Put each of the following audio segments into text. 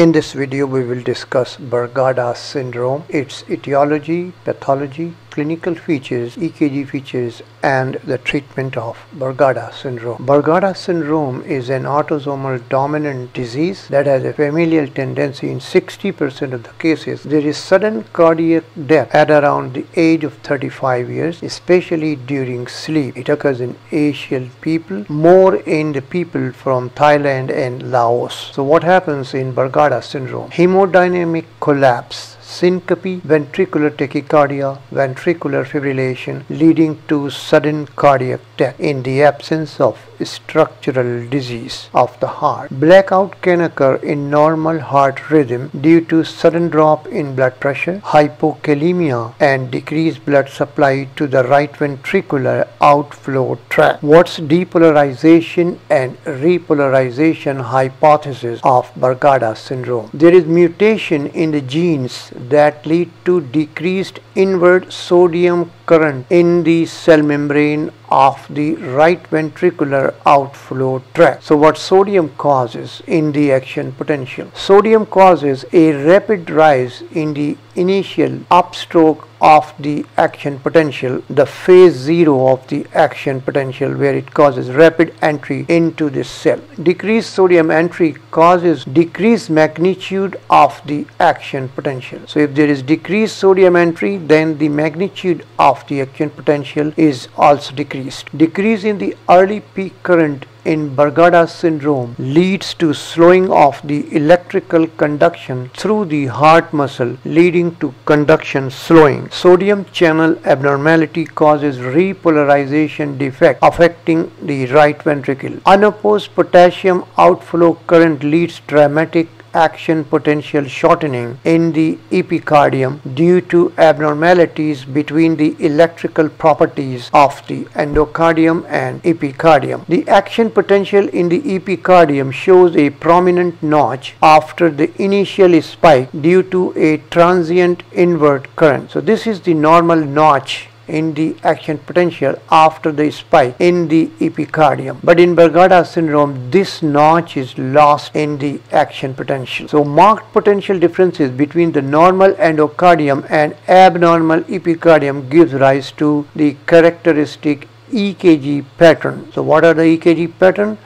In this video we will discuss Brugada syndrome, its etiology, pathology, clinical features, EKG features and the treatment of Brugada syndrome. Brugada syndrome is an autosomal dominant disease that has a familial tendency in 60% of the cases. There is sudden cardiac death at around the age of 35 years, especially during sleep. It occurs in Asian people, more in the people from Thailand and Laos. So what happens in Brugada syndrome. Hemodynamic collapse syncope, ventricular tachycardia, ventricular fibrillation leading to sudden cardiac in the absence of structural disease of the heart. Blackout can occur in normal heart rhythm due to sudden drop in blood pressure, hypokalemia and decreased blood supply to the right ventricular outflow tract. What's depolarization and repolarization hypothesis of Brugada syndrome? There is mutation in the genes that lead to decreased inward sodium current in the cell membrane of the right ventricular outflow tract. So what sodium causes in the action potential? Sodium causes a rapid rise in the initial upstroke of the action potential, the phase zero of the action potential where it causes rapid entry into the cell. Decreased sodium entry causes decreased magnitude of the action potential. So if there is decreased sodium entry then the magnitude of the action potential is also decreased. Decrease in the early peak current in Brugada syndrome leads to slowing of the electrical conduction through the heart muscle leading to conduction slowing. Sodium channel abnormality causes repolarization defect affecting the right ventricle. Unopposed potassium outflow current leads dramatic action potential shortening in the epicardium due to abnormalities between the electrical properties of the endocardium and epicardium. The action potential in the epicardium shows a prominent notch after the initial spike due to a transient inward current. So this is the normal notch in the action potential after the spike in the epicardium. But in Brugada syndrome, this notch is lost in the action potential. So marked potential differences between the normal endocardium and abnormal epicardium gives rise to the characteristic EKG pattern. So what are the EKG pattern?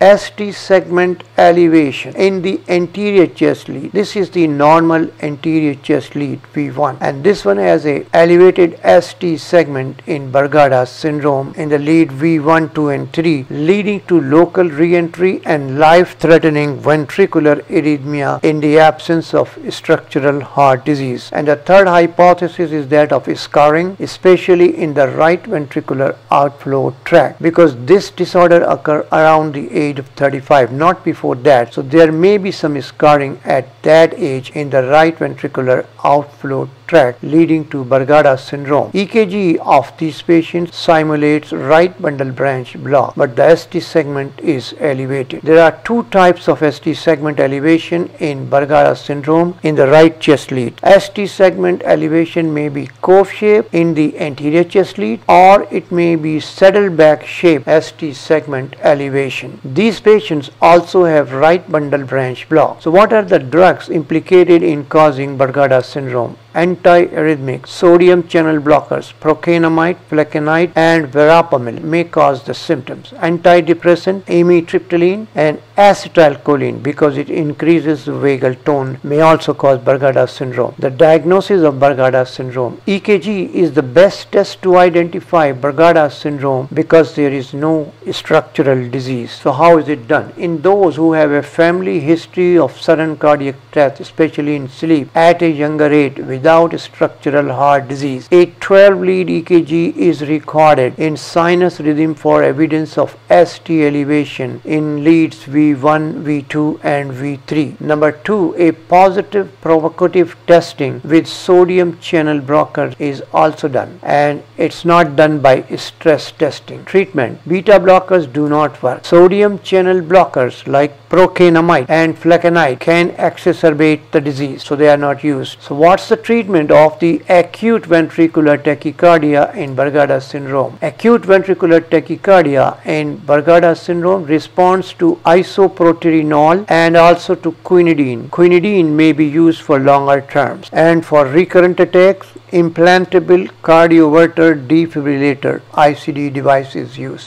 ST segment elevation in the anterior chest lead. This is the normal anterior chest lead V1 and this one has a elevated ST segment in Brugada syndrome in the lead V1, 2 and 3 leading to local reentry and life-threatening ventricular arrhythmia in the absence of structural heart disease. And the third hypothesis is that of scarring especially in the right ventricular outflow tract because this disorder occur around the age age of 35 not before that so there may be some scarring at that age in the right ventricular outflow tract leading to Brugada syndrome. EKG of these patients simulates right bundle branch block but the ST segment is elevated. There are two types of ST segment elevation in Brugada syndrome in the right chest lead. ST segment elevation may be cove shape in the anterior chest lead or it may be saddleback shape ST segment elevation. These patients also have right bundle branch block. So what are the drugs implicated in causing Brugada syndrome? Antiarrhythmic, sodium channel blockers, procainamide, flecainide and verapamil may cause the symptoms. Antidepressant, amitriptyline and acetylcholine because it increases vagal tone may also cause Brugada syndrome. The diagnosis of Brugada syndrome. EKG is the best test to identify Brugada syndrome because there is no structural disease. So how is it done? In those who have a family history of sudden cardiac death, especially in sleep, at a younger age with without structural heart disease. A 12 lead EKG is recorded in sinus rhythm for evidence of ST elevation in leads V1, V2 and V3. Number 2. A positive provocative testing with sodium channel blocker is also done and it's not done by stress testing. Treatment. Beta blockers do not work. Sodium channel blockers like procainamide and flecainide can exacerbate the disease so they are not used. So what's the treatment? Treatment of the acute ventricular tachycardia in Brugada syndrome. Acute ventricular tachycardia in Brugada syndrome responds to isoproterenol and also to quinidine. Quinidine may be used for longer terms and for recurrent attacks implantable cardioverter defibrillator ICD device is used.